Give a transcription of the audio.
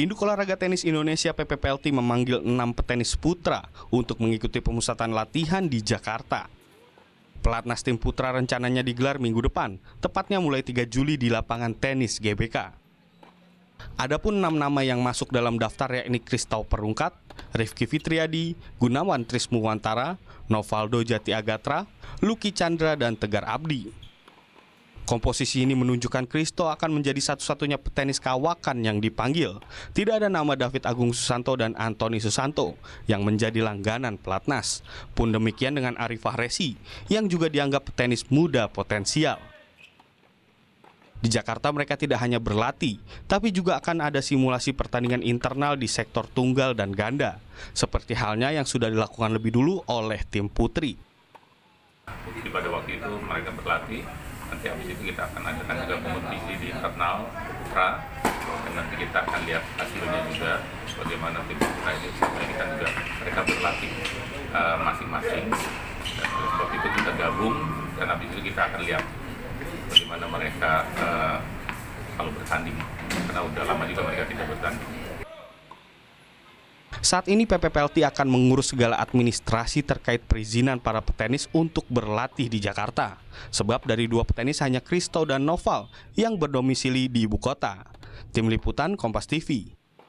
Induk Olahraga Tenis Indonesia PPPLT memanggil enam petenis putra untuk mengikuti pemusatan latihan di Jakarta. Pelatnas tim putra rencananya digelar minggu depan, tepatnya mulai 3 Juli di lapangan tenis GBK. Adapun enam nama yang masuk dalam daftar yakni Kristau Perungkat, Rifki Fitriadi, Gunawan Trismuwantara, Novaldo Jati Agatra, Luki Chandra, dan Tegar Abdi. Komposisi ini menunjukkan Kristo akan menjadi satu-satunya petenis kawakan yang dipanggil. Tidak ada nama David Agung Susanto dan Anthony Susanto yang menjadi langganan pelatnas. Pun demikian dengan Arifah Resi yang juga dianggap petenis muda potensial. Di Jakarta mereka tidak hanya berlatih, tapi juga akan ada simulasi pertandingan internal di sektor tunggal dan ganda, seperti halnya yang sudah dilakukan lebih dulu oleh tim putri. Jadi pada waktu itu mereka berlatih, nanti habis itu kita akan adakan juga kompetisi di internal putra, dan nanti kita akan lihat hasilnya juga bagaimana tim putra ini sampai kita juga mereka berlatih uh, masing-masing. dan oleh itu kita gabung dan habis itu kita akan lihat bagaimana mereka uh, kalau bertanding karena udah lama juga mereka tidak bertanding. Saat ini PPPLT akan mengurus segala administrasi terkait perizinan para petenis untuk berlatih di Jakarta. Sebab dari dua petenis hanya Kristo dan Noval yang berdomisili di ibu kota. Tim Liputan Kompas TV.